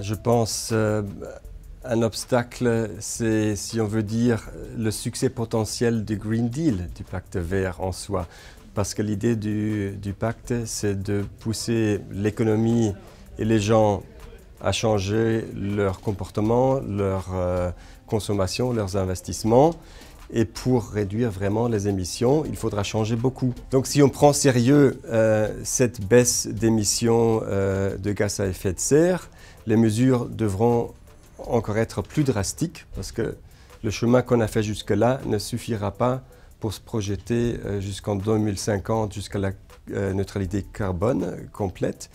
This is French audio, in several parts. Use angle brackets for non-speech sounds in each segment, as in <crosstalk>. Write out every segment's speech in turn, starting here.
Je pense euh, un obstacle, c'est, si on veut dire, le succès potentiel du Green Deal, du pacte vert en soi. Parce que l'idée du, pacte, c'est de pousser l'économie et les gens à changer leur comportement, leur euh, consommation, leurs investissements. Et pour réduire vraiment les émissions, il faudra changer beaucoup. Donc si on prend sérieux euh, cette baisse d'émissions de gaz à effet de serre, les mesures devront encore être plus drastiques parce que le chemin qu'on a fait jusque-là ne suffira pas pour se projeter euh, jusqu'en 2050, jusqu'à la euh, neutralité carbone complète.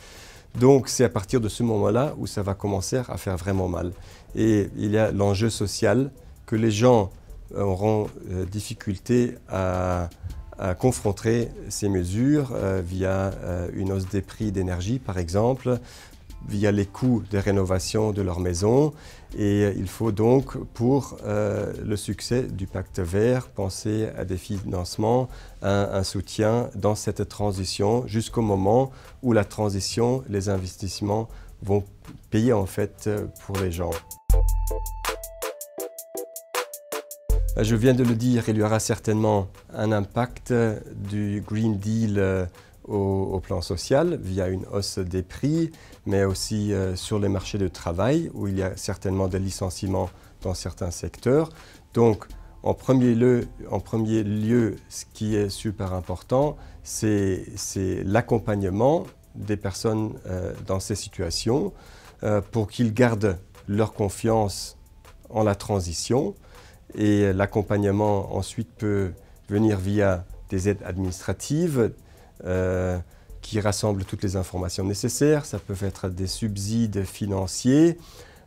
Donc c'est à partir de ce moment-là où ça va commencer à faire vraiment mal. Et il y a l'enjeu social que les gens auront euh, difficulté à, confronter ces mesures via une hausse des prix d'énergie par exemple, via les coûts de rénovation de leur maison. Et il faut donc, pour euh, le succès du pacte vert, penser à des financements, à un soutien dans cette transition jusqu'au moment où la transition, les investissements vont payer en fait pour les gens. Je viens de le dire, il y aura certainement un impact du Green Deal euh, au, plan social via une hausse des prix, mais aussi euh, sur les marchés de travail où il y a certainement des licenciements dans certains secteurs. Donc, en premier, lieu, ce qui est super important, c'est l'accompagnement des personnes euh, dans ces situations euh, pour qu'ils gardent leur confiance en la transition. Et l'accompagnement ensuite peut venir via des aides administratives, euh, qui rassemble toutes les informations nécessaires. Ça peut être des subsides financiers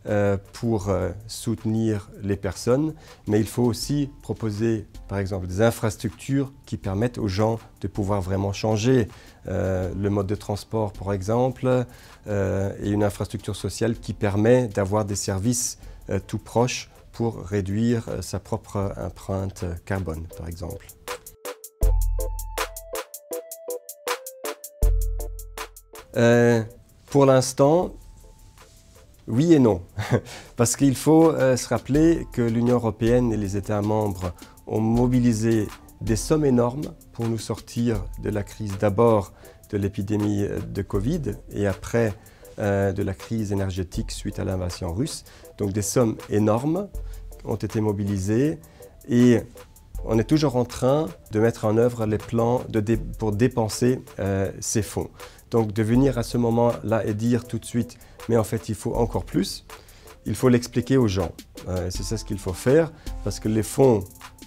euh, pour euh, soutenir les personnes, mais il faut aussi proposer, par exemple, des infrastructures qui permettent aux gens de pouvoir vraiment changer le mode de transport, par exemple, et une infrastructure sociale qui permet d'avoir des services tout proches pour réduire sa propre empreinte carbone, par exemple. Euh, pour l'instant, oui et non. <laughs> Parce qu'il faut euh, se rappeler que l'Union européenne et les États membres ont mobilisé des sommes énormes pour nous sortir de la crise d'abord de l'épidémie de Covid et après euh, de la crise énergétique suite à l'invasion russe. Donc des sommes énormes ont été mobilisées et on est toujours en train de mettre en œuvre les plans pour dépenser ces fonds. Donc de venir à ce moment-là et dire tout de suite, mais en fait il faut encore plus, il faut l'expliquer aux gens. Euh, c'est ça ce qu'il faut faire, parce que les fonds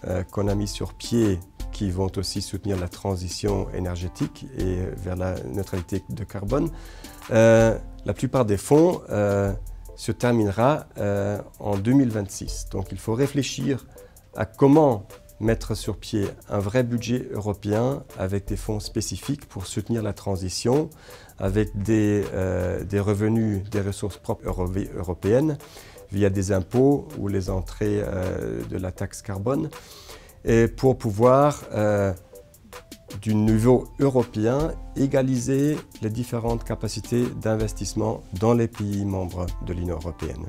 euh, qu'on a mis sur pied, qui vont aussi soutenir la transition énergétique et vers la neutralité de carbone, euh, la plupart des fonds se terminera en 2026. Donc il faut réfléchir à comment mettre sur pied un vrai budget européen avec des fonds spécifiques pour soutenir la transition, avec des, euh, revenus, des ressources propres européennes via des impôts ou les entrées euh, de la taxe carbone, et pour pouvoir, euh, du niveau européen, égaliser les différentes capacités d'investissement dans les pays membres de l'Union européenne.